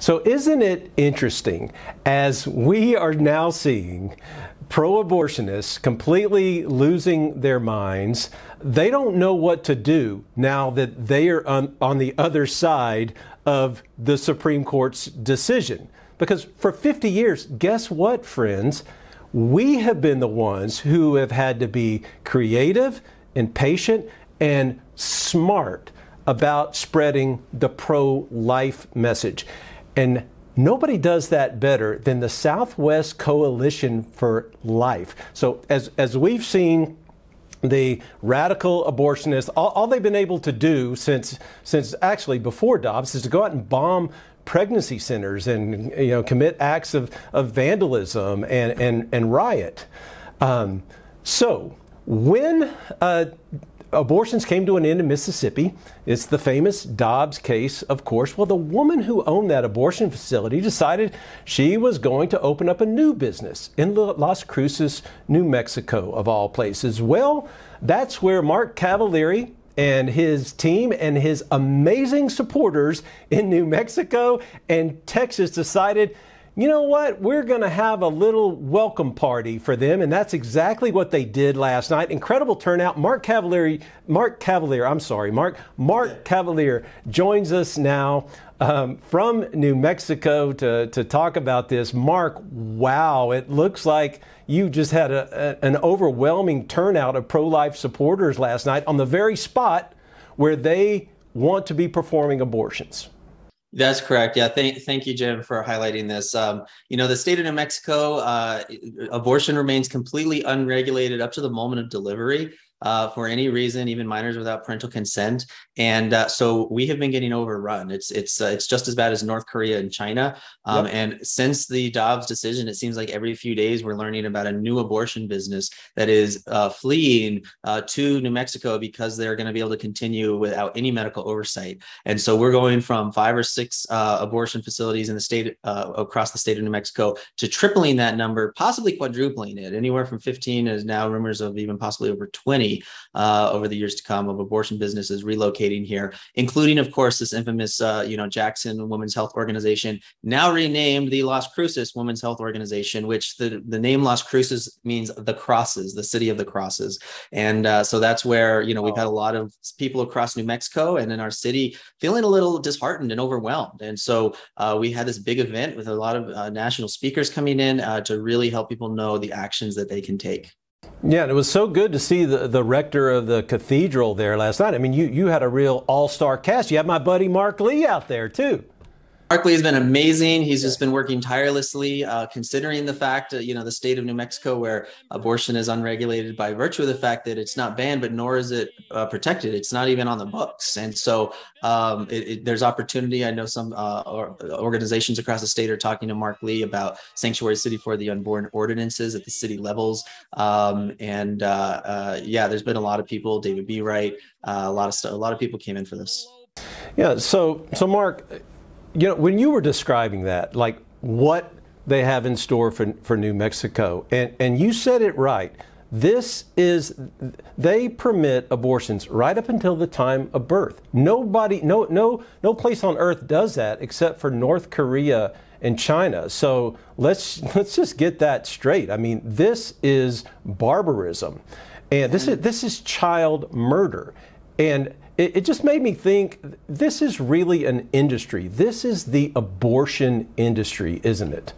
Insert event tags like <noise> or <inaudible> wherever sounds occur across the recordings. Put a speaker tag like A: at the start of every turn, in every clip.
A: So, isn't it interesting as we are now seeing pro abortionists completely losing their minds? They don't know what to do now that they are on, on the other side of the Supreme Court's decision. Because for 50 years, guess what, friends? We have been the ones who have had to be creative and patient and smart about spreading the pro life message. And nobody does that better than the Southwest Coalition for Life. So, as, as we've seen, the radical abortionists, all, all, they've been able to do since, since actually before Dobbs is to go out and bomb pregnancy centers and you know commit acts of, of vandalism and, and, and riot. Um, so when uh, abortions came to an end in Mississippi. It's the famous Dobbs case, of course. Well, the woman who owned that abortion facility decided she was going to open up a new business in Las Cruces, New Mexico, of all places. Well, that's where Mark Cavaliere and his team and his amazing supporters in New Mexico and Texas decided you know what? We're going to have a little welcome party for them. And that's exactly what they did last night. Incredible turnout. Mark Cavaliere, Mark Cavaliere, I'm sorry, Mark, Mark Cavaliere joins us now um, from New Mexico to, to talk about this. Mark, wow, it looks like you just had a, a, an overwhelming turnout of pro life supporters last night on the very spot where they want to be performing abortions.
B: That's correct. Yeah. Thank, thank you, Jim, for highlighting this. Um, you know, the state of New Mexico, uh, abortion remains completely unregulated up to the moment of delivery uh, for any reason, even minors without parental consent. And uh, so we have been getting overrun. It's it's uh, it's just as bad as North Korea and China. Um, yep. And since the Dobbs decision, it seems like every few days we're learning about a new abortion business that is uh, fleeing uh, to New Mexico because they're going to be able to continue without any medical oversight. And so we're going from five or six uh, abortion facilities in the state across the state of New Mexico to tripling that number, possibly quadrupling it. Anywhere from 15 is now rumors of even possibly over 20 uh, over the years to come of abortion businesses relocating here, including, of course, this infamous, uh, you know, Jackson Women's Health Organization, now renamed the Las Cruces Women's Health Organization, which the, the name Las Cruces means the crosses, the city of the crosses. And uh, so that's where, you know, we've had a lot of people across New Mexico and in our city feeling a little disheartened and overwhelmed. And so uh, we had this big event with a lot of uh, national speakers coming in uh, to really help people know the actions that they can take.
A: Yeah, and it was so good to see the, the rector of the cathedral there last night. I mean, you, you had a real all star cast. You had my buddy Mark Lee out there, too.
B: Mark Lee has been amazing. He's just been working tirelessly, uh, considering the fact, uh, you know, the state of New Mexico, where abortion is unregulated by virtue of the fact that it's not banned, but nor is it uh, protected. It's not even on the books. And so um, it, it, there's opportunity. I know some uh, organizations across the state are talking to Mark Lee about sanctuary city for the unborn ordinances at the city levels. Um, and uh, uh, yeah, there's been a lot of people, David Bereit, a lot of st- a lot of people came in for this.
A: Yeah. So, so Mark, you know, when you were describing that, like what they have in store for, for New Mexico, and, and you said it right. This is, they permit abortions right up until the time of birth. Nobody, no, no, no place on earth does that except for North Korea and China. So let's let's just get that straight. I mean, this is barbarism, and this is this is child murder, and it, it just made me think this is really an industry. This is the abortion industry, isn't it?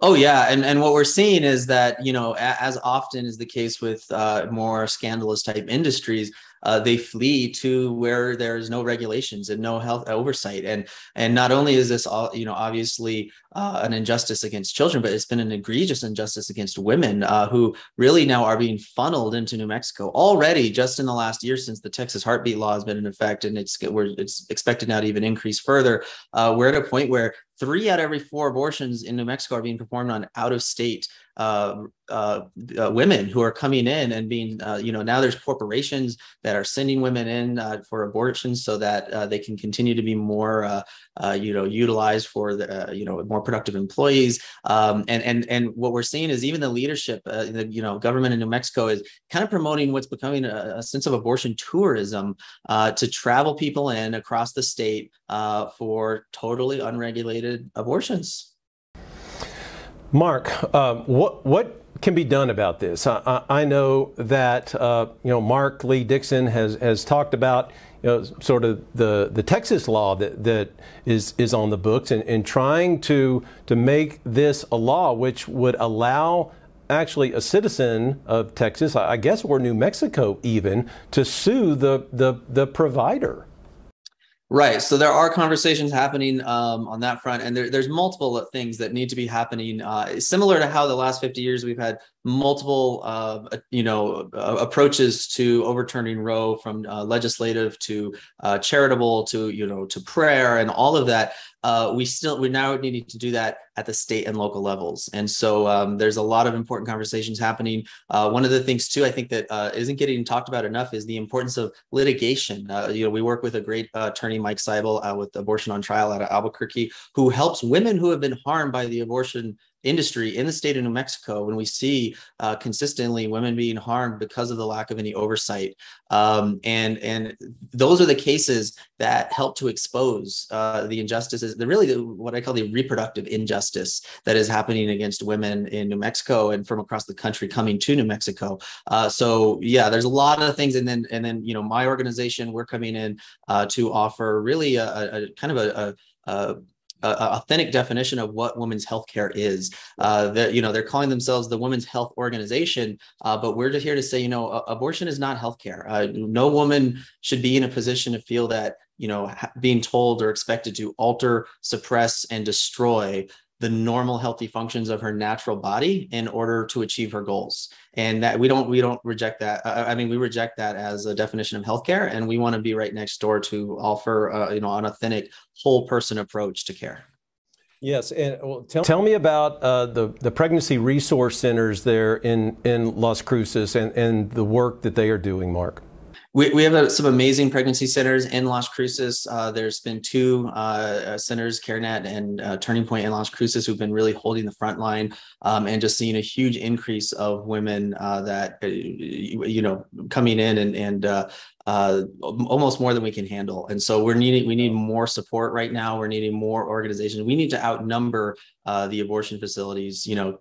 B: Oh yeah, and and what we're seeing is that you know, as often is the case with uh, more scandalous type industries, uh, they flee to where there's no regulations and no health oversight. And and not only is this all you know obviously uh, an injustice against children, but it's been an egregious injustice against women uh, who really now are being funneled into New Mexico already just in the last year since the Texas heartbeat law has been in effect, and it's it's expected now to even increase further. Uh, we're at a point where three out of every four abortions in New Mexico are being performed on out of state uh, uh, uh, women who are coming in and being, uh, you know, now there's corporations that are sending women in uh, for abortions so that uh, they can continue to be more, you know, utilized for the, you know, more productive employees. Um, and and and what we're seeing is even the leadership, the you know, government in New Mexico is kind of promoting what's becoming a, a sense of abortion tourism to travel people in across the state for totally unregulated abortions.
A: Mark, uh, what what can be done about this? I, I know that uh, you know Mark Lee Dickson has has talked about you know sort of the, the Texas law that, that is is on the books and, and trying to to make this a law which would allow actually a citizen of Texas, I guess, or New Mexico even, to sue the the, the provider.
B: Right. So there are conversations happening um, on that front, and there, there's multiple things that need to be happening. Uh, similar to how the last 50 years we've had multiple, uh, you know, approaches to overturning Roe, from uh, legislative to uh, charitable to you know to prayer and all of that. Uh, we still we now needing to do that at the state and local levels, and so um, there's a lot of important conversations happening. one of the things too, I think that not getting talked about enough is the importance of litigation. you know, we work with a great attorney, Mike Seibel, with Abortion on Trial out of Albuquerque, who helps women who have been harmed by the abortion industry in the state of New Mexico when we see uh, consistently women being harmed because of the lack of any oversight. Um, and, and those are the cases that help to expose uh, the injustices, the really the, what I call the reproductive injustice that is happening against women in New Mexico and from across the country coming to New Mexico. Uh, so yeah, there's a lot of things. And then, and then, you know, my organization, we're coming in uh, to offer really a, a, kind of a, a, authentic definition of what women's healthcare is. Uh, that you know they're calling themselves the Women's Health Organization, uh, but we're just here to say you know abortion is not healthcare. Uh, no woman should be in a position to feel that you know being told or expected to alter, suppress, and destroy the normal healthy functions of her natural body in order to achieve her goals. And that we don't we don't reject that. I mean we reject that as a definition of healthcare and we want to be right next door to offer uh, you know an authentic whole person approach to care.
A: Yes, and well, tell, tell me about uh, the the pregnancy resource centers there in in Las Cruces and and the work that they are doing, Mark.
B: We, we have a, some amazing pregnancy centers in Las Cruces. Uh, there's been two uh, centers, CareNet and uh, Turning Point in Las Cruces, who've been really holding the front line um, and just seeing a huge increase of women uh, that, uh, you know, coming in and, and uh, almost more than we can handle. And so we're needing we need more support right now. We're needing more organizations. We need to outnumber uh, the abortion facilities, you know,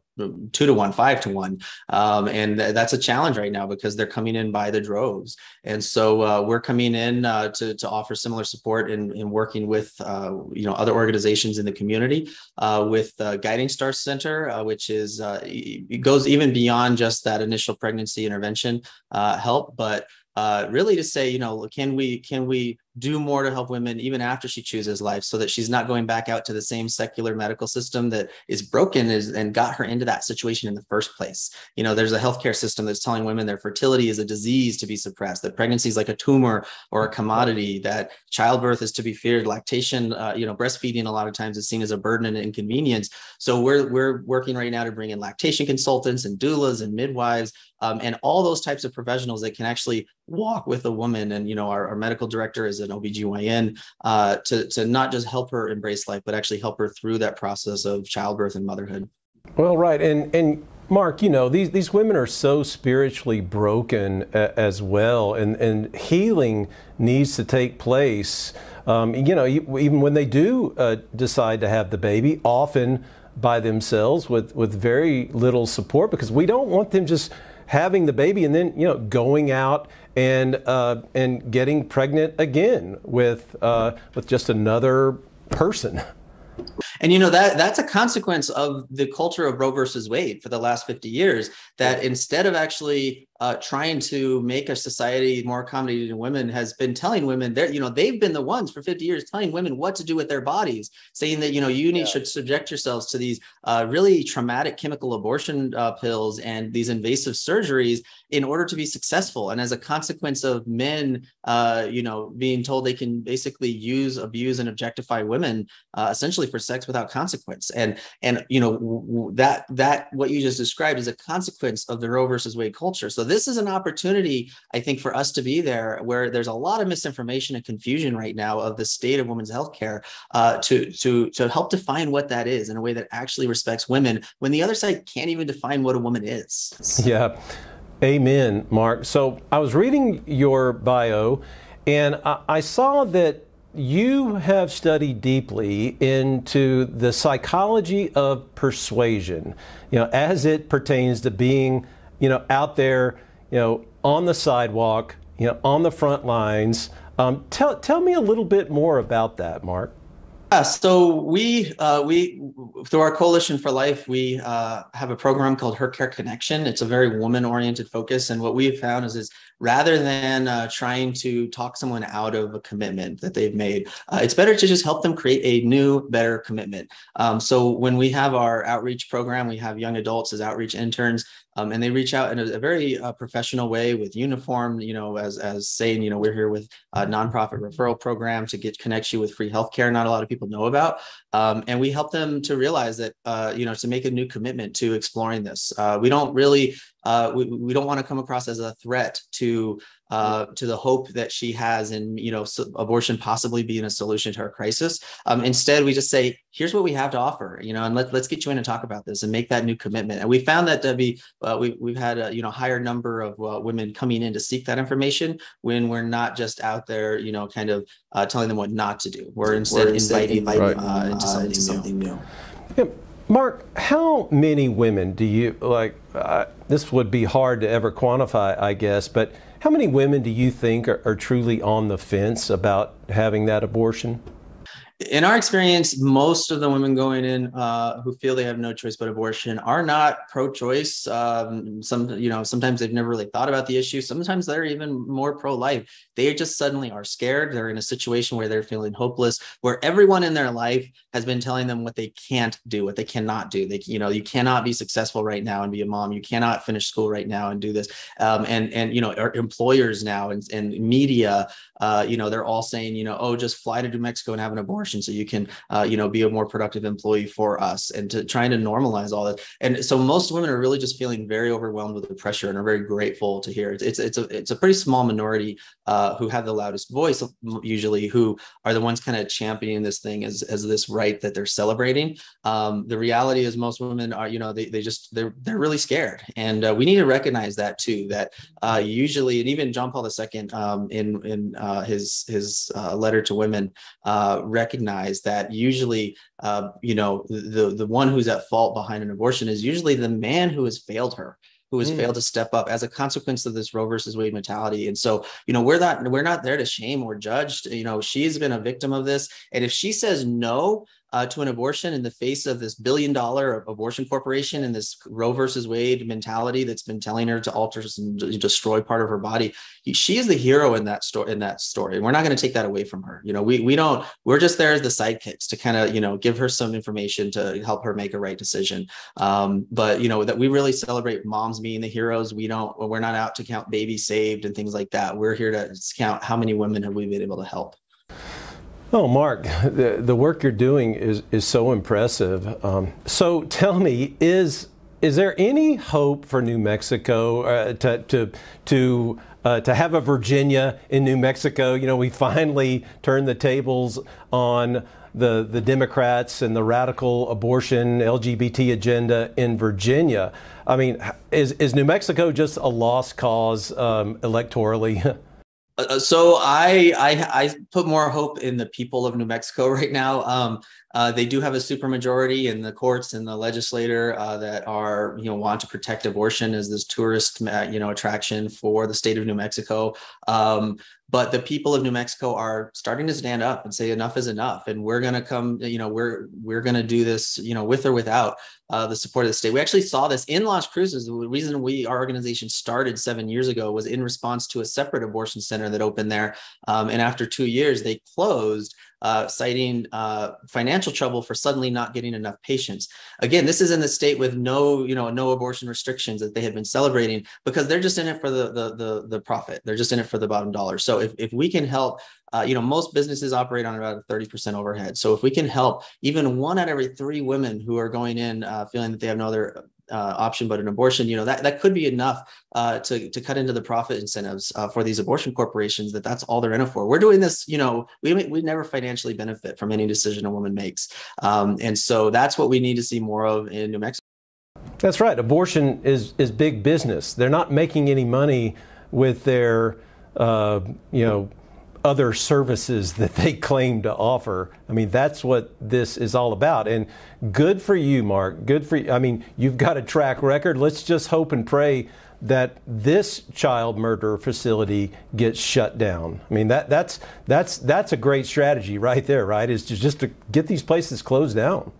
B: two to one, five to one, um, and th- that's a challenge right now because they're coming in by the droves. And so uh, we're coming in uh, to to offer similar support in in working with uh, you know other organizations in the community uh, with Guiding Star Center, which is it goes even beyond just that initial pregnancy intervention help, but uh, really to say, you know, can we can we do more to help women even after she chooses life so that she's not going back out to the same secular medical system that is broken is, and got her into that situation in the first place. You know, there's a healthcare system that's telling women their fertility is a disease to be suppressed, that pregnancy is like a tumor or a commodity, that childbirth is to be feared, lactation, uh, you know, breastfeeding a lot of times is seen as a burden and inconvenience. So we're we're working right now to bring in lactation consultants and doulas and midwives um, and all those types of professionals that can actually walk with a woman. And you know, our, our medical director is an OBGYN uh, to, to not just help her embrace life, but actually help her through that process of childbirth and motherhood.
A: Well, right. And, and Mark, you know, these, these women are so spiritually broken a, as well, and, and healing needs to take place. Um, you know, even when they do uh, decide to have the baby, often by themselves with, with very little support, because we don't want them just having the baby and then, you know, going out and uh, and getting pregnant again with uh, with just another person.
B: And you know that that's a consequence of the culture of Roe versus Wade for the last 50 years. That instead of actually uh, trying to make a society more accommodating to women has been telling women that you know they've been the ones for 50 years telling women what to do with their bodies saying that you know you need yeah. should subject yourselves to these uh, really traumatic chemical abortion uh, pills and these invasive surgeries in order to be successful. And as a consequence of men uh, you know being told they can basically use abuse and objectify women uh, essentially for sex without consequence. And and you know w- that that what you just described is a consequence of the roe versus wade culture. So this is an opportunity, I think, for us to be there where there's a lot of misinformation and confusion right now of the state of women's healthcare uh, to, to, to help define what that is in a way that actually respects women when the other side can't even define what a woman is.
A: Yeah. Amen, Mark. So I was reading your bio and I, I saw that you have studied deeply into the psychology of persuasion, you know, as it pertains to being you know, out there, you know, on the sidewalk, you know, on the front lines. Um, tell tell me a little bit more about that, Mark.
B: Yeah, so we uh, we through our Coalition for Life, we uh, have a program called Her Care Connection. It's a very woman oriented focus, and what we've found is is rather than uh, trying to talk someone out of a commitment that they've made, uh, it's better to just help them create a new, better commitment. Um, so when we have our outreach program, we have young adults as outreach interns. Um, and they reach out in a, a very uh, professional way with uniform, you know, as as saying, you know, we're here with a nonprofit referral program to get connect you with free healthcare. Not a lot of people know about, um, and we help them to realize that, uh, you know, to make a new commitment to exploring this. Uh, we don't really uh, we, we don't want to come across as a threat to uh, to the hope that she has in you know so abortion possibly being a solution to her crisis. Um, instead, we just say, here's what we have to offer, you know, and let, let's get you in and talk about this and make that new commitment. And we found that to be uh, we, we've had a you know higher number of uh, women coming in to seek that information when we're not just out there, you know, kind of uh, telling them what not to do. We're instead we're inviting, inviting right. Uh, into something, into something new.
A: new. Mark, how many women do you like? Uh, this would be hard to ever quantify, I guess, but how many women do you think are, are truly on the fence about having that abortion?
B: in our experience, most of the women going in uh, who feel they have no choice but abortion are not pro-choice. Um, some, you know, sometimes they've never really thought about the issue. Sometimes they're even more pro-life. They just suddenly are scared. They're in a situation where they're feeling hopeless, where everyone in their life has been telling them what they can't do, what they cannot do. They, you know, you cannot be successful right now and be a mom. You cannot finish school right now and do this. Um, and and you know, employers now and, and media, uh, you know, they're all saying, you know, oh, just fly to New Mexico and have an abortion so you can uh, you know be a more productive employee for us and to trying to normalize all that and so most women are really just feeling very overwhelmed with the pressure and are very grateful to hear it. it's it's a it's a pretty small minority uh, who have the loudest voice usually who are the ones kind of championing this thing as as this right that they're celebrating. Um, the reality is most women are you know they, they just they're they're really scared. And uh, we need to recognize that too that uh, usually and even John Paul II um, in in uh, his his uh, letter to women uh, recognized recognize that usually, uh, you know, the the one who's at fault behind an abortion is usually the man who has failed her who has mm. failed to step up as a consequence of this Roe versus Wade mentality. And so, you know, we're not we're not there to shame or judge. You know, she's been a victim of this, and if she says no, uh, to an abortion in the face of this billion dollar abortion corporation and this Roe versus Wade mentality that's been telling her to alter and destroy part of her body. She is the hero in that story. In that story, we're not going to take that away from her. You know, we we don't. We're just there as the sidekicks to kind of you know give her some information to help her make a right decision. Um, but you know that we really celebrate moms being the heroes. We don't. We're not out to count babies saved and things like that. We're here to count how many women have we been able to help.
A: Oh, Mark, the, the work you're doing is, is so impressive. Um, so tell me, is is there any hope for New Mexico uh, to to to uh, to have a Virginia in New Mexico? You know, we finally turned the tables on the the Democrats and the radical abortion LGBT agenda in Virginia. I mean, is is New Mexico just a lost cause um, electorally? <laughs>
B: Uh, so I, I, I put more hope in the people of New Mexico <laughs> right now. Um, Uh, they do have a supermajority in the courts and the legislature uh, that are, you know, want to protect abortion as this tourist, you know, attraction for the state of New Mexico. Um, but the people of New Mexico are starting to stand up and say enough is enough, and we're going to come. You know, we're we're going to do this. You know, with or without uh, the support of the state. We actually saw this in Las Cruces. The reason we our organization started seven years ago was in response to a separate abortion center that opened there, um, and after two years they closed uh, citing uh, financial trouble for suddenly not getting enough patients. Again, this is in the state with no, you know, no abortion restrictions that they had been celebrating because they're just in it for the the the, the profit. They're just in it for the bottom dollar. So if if we can help uh, you know, most businesses operate on about a 30% overhead. So if we can help even one out of every three women who are going in uh, feeling that they have no other uh, option but an abortion, you know, that, that could be enough uh, to, to cut into the profit incentives uh, for these abortion corporations that that's all they're in it for. We're doing this, you know, we, we never financially benefit from any decision a woman makes. Um, and so that's what we need to see more of in New Mexico.
A: That's right. Abortion is, is big business. They're not making any money with their, uh, you know, other services <laughs> that they claim to offer. I mean, that's what this is all about. And good for you, Mark. Good for you. I mean, you've got a track record. Let's just hope and pray that this child murder facility gets shut down. I mean, that that's that's that's a great strategy right there, right? Is to just to get these places closed down.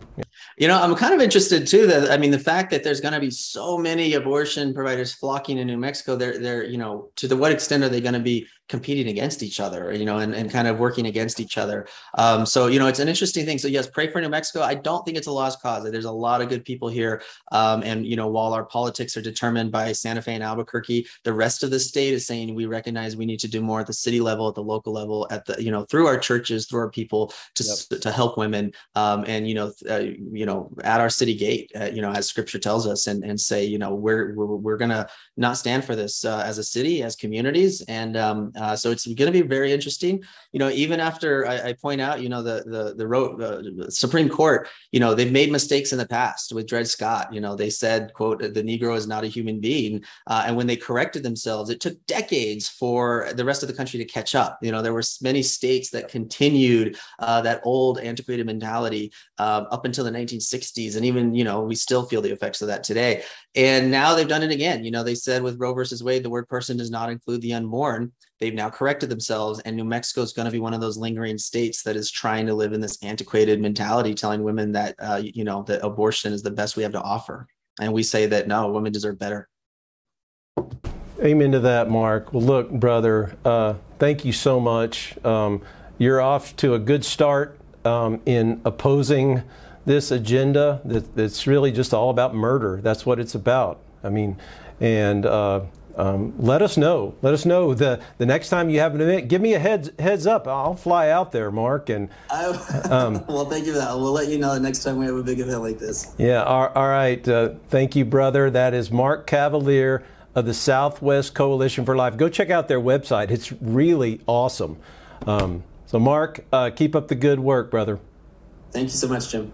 B: You know, I'm kind of interested too that I mean the fact that there's going to be so many abortion providers flocking in New Mexico, they're they're you know to the what extent are they going to be competing against each other, you know, and, and kind of working against each other. Um, so, you know, it's an interesting thing. So yes, pray for New Mexico. I don't think it's a lost cause. There's a lot of good people here. Um, and, you know, while our politics are determined by Santa Fe and Albuquerque, the rest of the state is saying we recognize we need to do more at the city level, at the local level, at the, you know, through our churches, through our people to, yep. to help women. Um, and, you know, uh, you know, at our city gate, uh, you know, as scripture tells us and, and say, you know, we're, we're, we're going to not stand for this uh, as a city, as communities. And, um, uh, so it's going to be very interesting. You know, even after I, I point out, you know, the the the, uh, Supreme Court, you know, they've made mistakes in the past with Dred Scott. You know, they said, "quote The Negro is not a human being," uh, and when they corrected themselves, it took decades for the rest of the country to catch up. You know, there were many states that continued uh, that old antiquated mentality uh, up until the 1960s, and even you know, we still feel the effects of that today. And now they've done it again. You know, they said with Roe versus Wade, the word person does not include the unborn they've now corrected themselves and new mexico is going to be one of those lingering states that is trying to live in this antiquated mentality telling women that uh, you know that abortion is the best we have to offer. And we say that no women deserve better.
A: Amen to that mark. Well look brother uh, thank you so much. Um, you're off to a good start um, in opposing this agenda that, that's really just all about murder. That's what it's about. I mean and uh, um, let us know. Let us know the the next time you have an event. Give me a heads heads up. I'll fly out there, Mark. And <laughs>
B: um, <laughs> well, thank you for that. We'll let you know the next time we have a big event like this.
A: Yeah. all, all right. Uh, thank you, brother. That is Mark Cavaliere of the Southwest Coalition for Life. Go check out their website. It's really awesome. Um, so, Mark, uh, keep up the good work, brother.
B: Thank you so much, Jim.